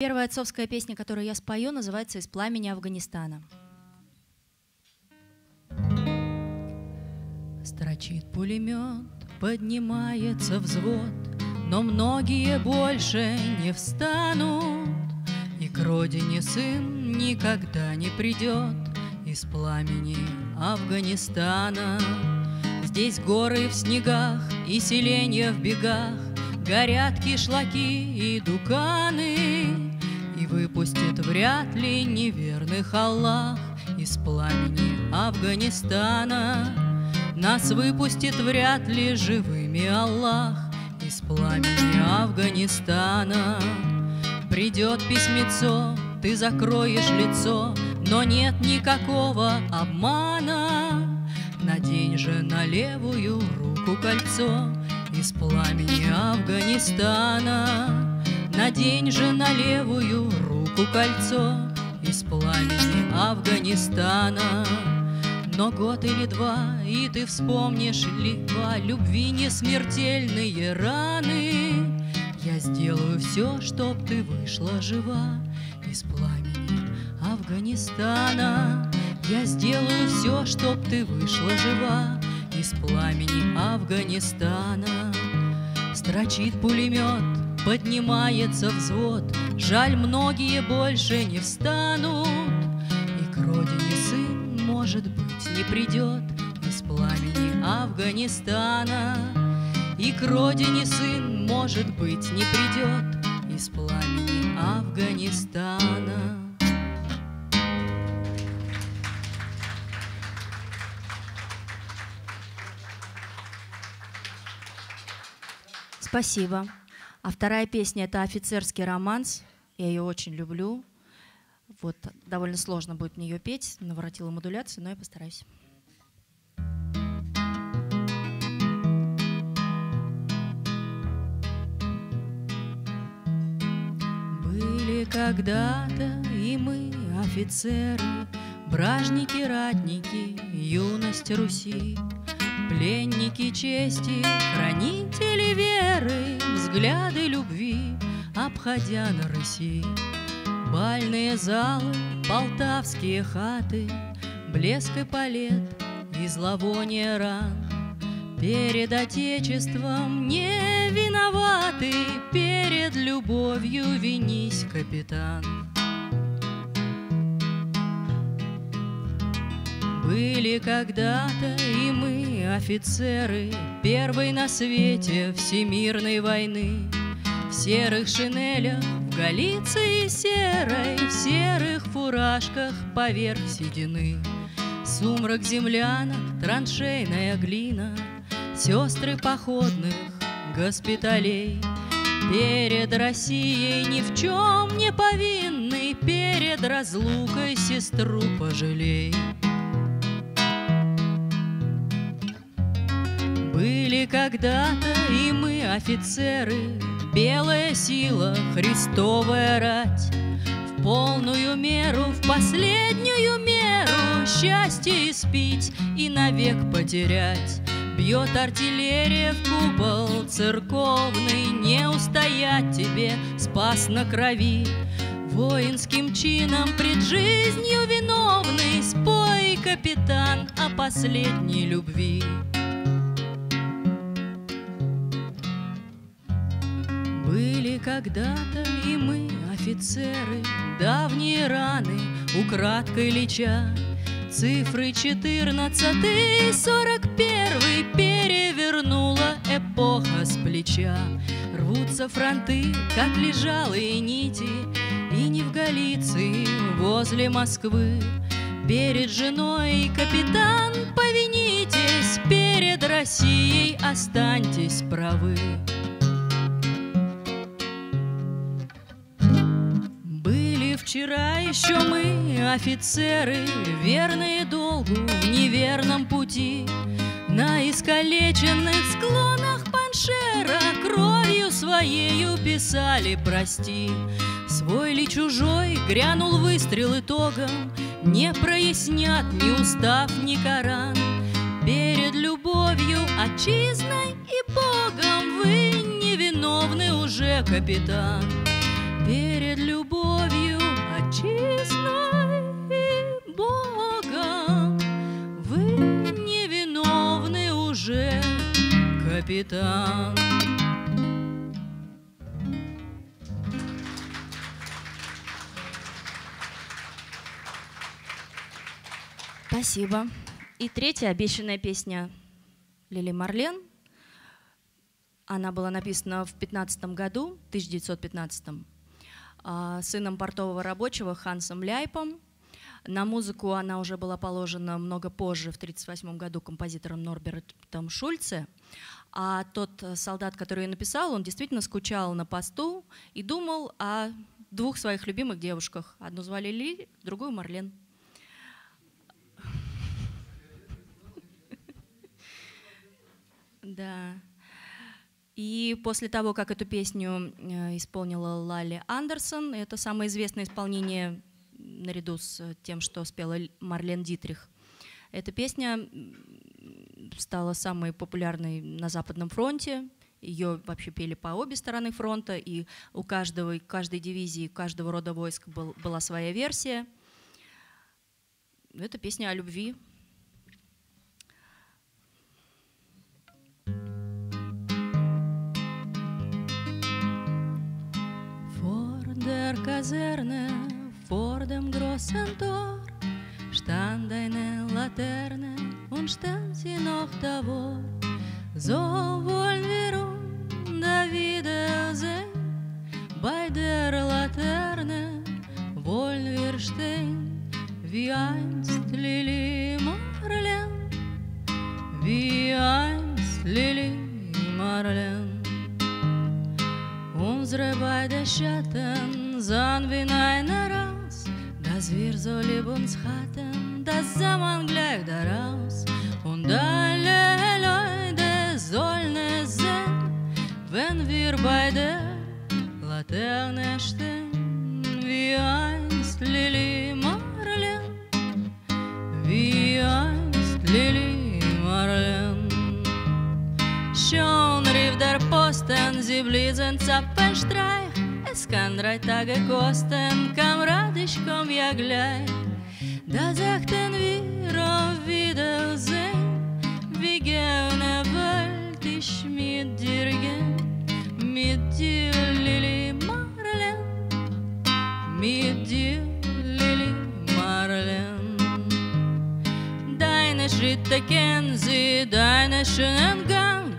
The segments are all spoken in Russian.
Первая отцовская песня, которую я спою, называется «Из пламени Афганистана». Строчит пулемет, поднимается взвод, Но многие больше не встанут, И к родине сын никогда не придет Из пламени Афганистана. Здесь горы в снегах и селения в бегах, Горят кишлаки и дуканы, выпустит вряд ли неверных Аллах Из пламени Афганистана. Нас выпустит вряд ли живыми Аллах Из пламени Афганистана. Придет письмецо, ты закроешь лицо, Но нет никакого обмана. Надень же на левую руку кольцо Из пламени Афганистана. Надень же на левую руку кольцо Из пламени Афганистана. Но год или два, и ты вспомнишь либо любви не смертельные раны. Я сделаю все, чтоб ты вышла жива из пламени Афганистана. Я сделаю все, чтоб ты вышла жива из пламени Афганистана. Строчит пулемет, поднимается взвод, Жаль, многие больше не встанут. И к родине сын, может быть, не придет Из пламени Афганистана. И к родине сын, может быть, не придет Из пламени Афганистана. Спасибо. А вторая песня — это «Офицерский романс». Я ее очень люблю. Вот, довольно сложно будет мне ее петь, наворотила модуляцию, но я постараюсь. Были когда-то и мы, офицеры, Бражники, ратники, юность Руси, Пленники чести, хранители веры, Взгляды любви, обходя на Руси. Бальные залы, полтавские хаты, Блеск и палет и зловоние ран. Перед Отечеством не виноваты, Перед любовью винись, капитан. Были когда-то и мы, офицеры, Первой на свете всемирной войны. В серых шинелях, в Галиции серой, В серых фуражках поверх седины. Сумрак землянок, траншейная глина, Сестры походных госпиталей. Перед Россией ни в чем не повинный, Перед разлукой сестру пожалей. Были когда-то и мы офицеры, Белая сила, Христовая рать, В полную меру, в последнюю меру Счастье испить и навек потерять. Бьет артиллерия в купол церковный, Не устоять тебе, спас на крови. Воинским чином пред жизнью виновный Спой, капитан, о последней любви. Когда-то и мы, офицеры, Давние раны украдкой леча, Цифры четырнадцатый, сорок первый Перевернула эпоха с плеча. Рвутся фронты, как лежалые нити, И не в Галиции, возле Москвы. Перед женой, капитан, повинитесь, Перед Россией останьтесь правы. Вчера еще мы, офицеры, Верные долгу в неверном пути, На искалеченных склонах Паншера Кровью своею писали «Прости». Свой ли чужой грянул выстрел итогом, Не прояснят ни устав, ни Коран. Перед любовью, отчизной и Богом Вы невиновны уже, капитан. перед любовью капитан. Спасибо. И третья обещанная песня Лили Марлен. Она была написана в 15 году, 1915 а, сыном портового рабочего Хансом Ляйпом. На музыку она уже была положена много позже, в 1938 году, композитором Норбертом Шульце. А тот солдат, который ее написал, он действительно скучал на посту и думал о двух своих любимых девушках. Одну звали Ли, другую Марлен. Да. И после того, как эту песню э, исполнила Лали Андерсон, это самое известное исполнение наряду с тем, что спела Марлен Дитрих. Эта песня стала самой популярной на Западном фронте. Ее вообще пели по обе стороны фронта, и у каждого, каждой дивизии, каждого рода войск был, была своя версия. Это песня о любви, der Kaserne eine noch davor. So wollen wir uns da wiedersehen, bei der Laterne wollen wir stehen, wie einst Lili Marlen, wie einst Lili Marlen. Unsere beiden Schatten sahen wie in dass wir so lieb uns hatten, das sah man gleich daraus. Und alle Leute sollen es sehen, wenn wir bei der Laterne stehen, wie einst Lili Marlen, wie einst Lili Marlen. Schon rief der Posten, sie bliesen Zappenstreich. Es kann drei Tage kosten, Kamerad, gleich. Da sagten wir auf Wiedersehen, wie gerne wollte ich mit dir gehen, mit dir, Lili Marlen, mit dir, Lili Marlen. Deine Schritte kennen sie, deine schönen Gang.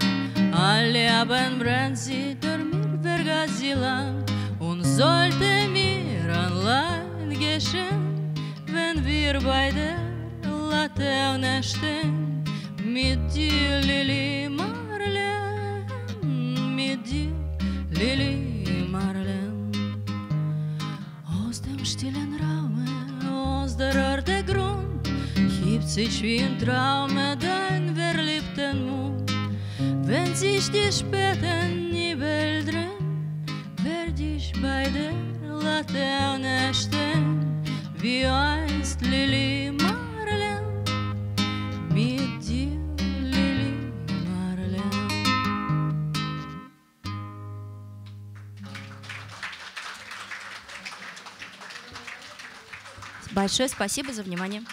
Alle Abend sie durch mir vergaß sie lang und sollte mir allein geschehen, wenn wir bei der Laterne stehen, mit dir, Lili Marlen, mit dir, Lili Marlen. Aus dem stillen Raume, aus der Erde Grund, hebt sich wie ein Traume dein verliebten Mund. Wenn sich die späten Nebel drehen, werd ich bei der Большое спасибо за внимание.